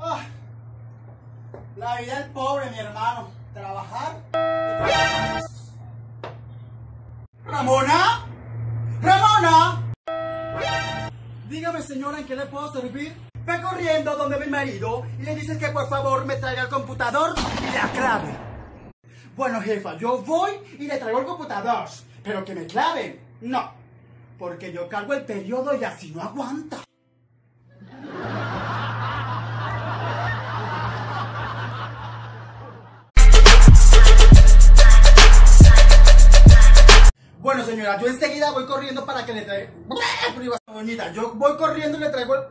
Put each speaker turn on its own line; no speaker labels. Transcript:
Ah, la vida del pobre, mi hermano. Trabajar. y trabajar. Ramona. Ramona. Dígame, señora, ¿en qué le puedo servir? Ve corriendo donde mi marido y le dices que por favor me traiga el computador y la clave. Bueno, jefa, yo voy y le traigo el computador. Pero que me claven. No. Porque yo cargo el periodo y así no aguanta. Bueno, señora, yo enseguida voy corriendo para que le traiga... Doñita, yo voy corriendo y le traigo el...